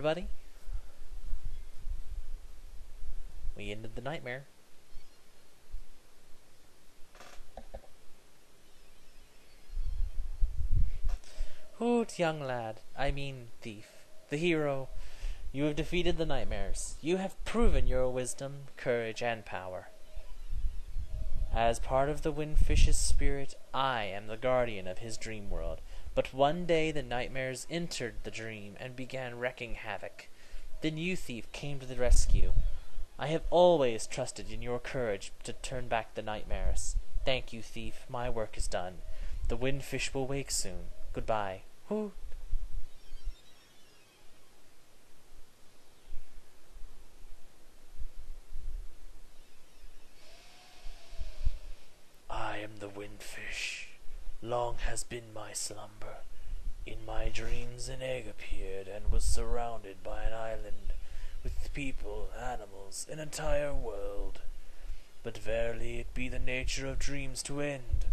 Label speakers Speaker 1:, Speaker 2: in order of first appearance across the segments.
Speaker 1: everybody. We ended the nightmare. Hoot, young lad, I mean thief, the hero. You have defeated the nightmares. You have proven your wisdom, courage, and power. As part of the windfish's spirit, I am the guardian of his dream world. But one day the nightmares entered the dream and began wreaking havoc. Then you, thief, came to the rescue. I have always trusted in your courage to turn back the nightmares. Thank you, thief. My work is done. The windfish will wake soon. Goodbye. Whoo.
Speaker 2: I am the windfish. Long has been my slumber. In my dreams an egg appeared and was surrounded by an island, with people, animals, an entire world. But verily it be the nature of dreams to end.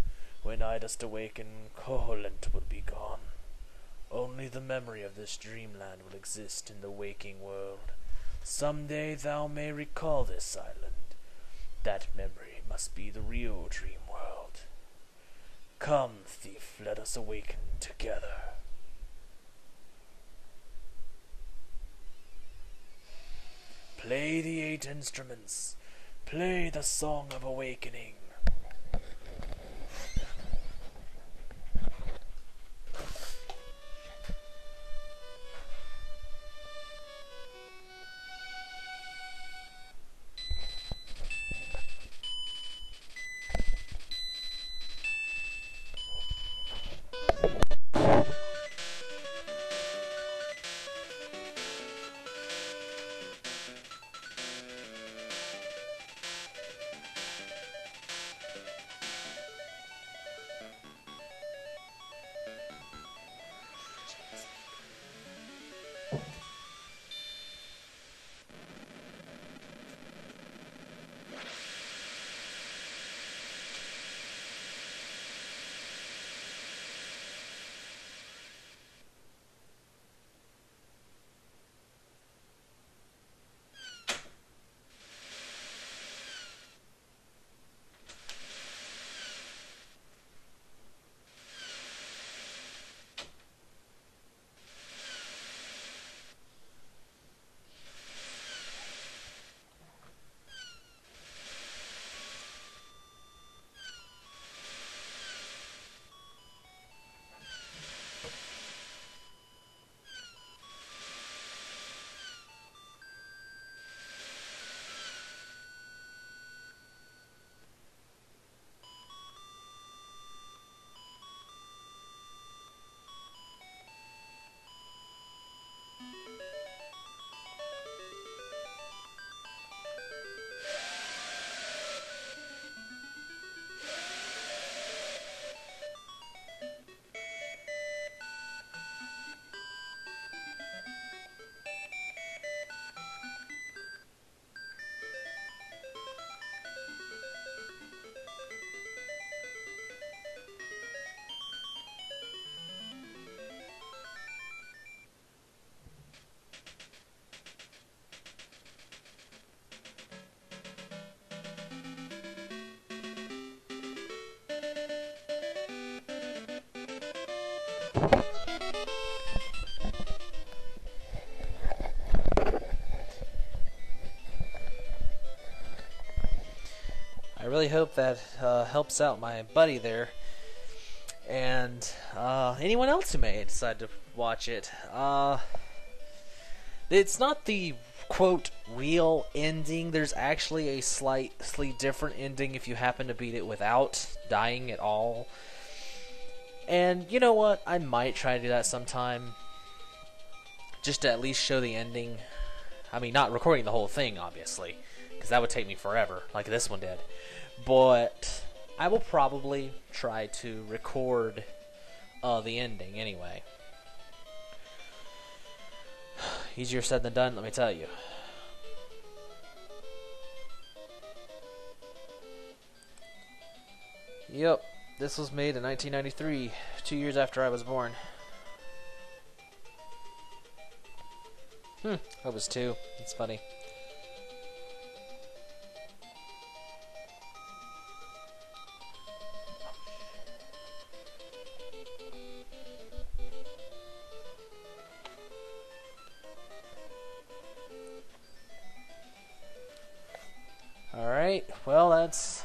Speaker 2: When I dost awaken, Koholint will be gone. Only the memory of this dreamland will exist in the waking world. Some day thou may recall this island. That memory must be the real dream. Come, thief, let us awaken together. Play the eight instruments. Play the song of awakening.
Speaker 1: Really hope that uh, helps out my buddy there. And uh, anyone else who may decide to watch it. Uh, it's not the quote real ending. There's actually a slightly different ending if you happen to beat it without dying at all. And you know what? I might try to do that sometime. Just to at least show the ending. I mean, not recording the whole thing, obviously, because that would take me forever, like this one did. But I will probably try to record uh, the ending anyway. Easier said than done, let me tell you. Yep, this was made in 1993, two years after I was born. Hmm, I was two. It's funny. Alright, well, that's.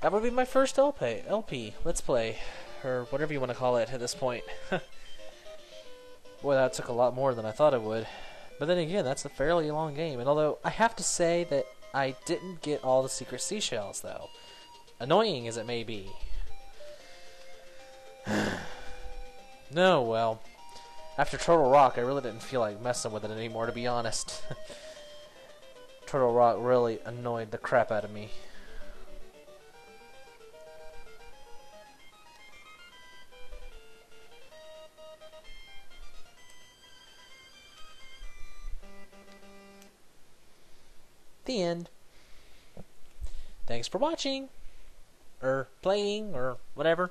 Speaker 1: That would be my first LP. LP. Let's play. Or whatever you want to call it at this point. Boy, that took a lot more than I thought it would. But then again, that's a fairly long game. And although I have to say that I didn't get all the secret seashells, though, annoying as it may be. no, well, after Turtle Rock, I really didn't feel like messing with it anymore, to be honest. Turtle Rock really annoyed the crap out of me. The end. Thanks for watching, or playing, or whatever.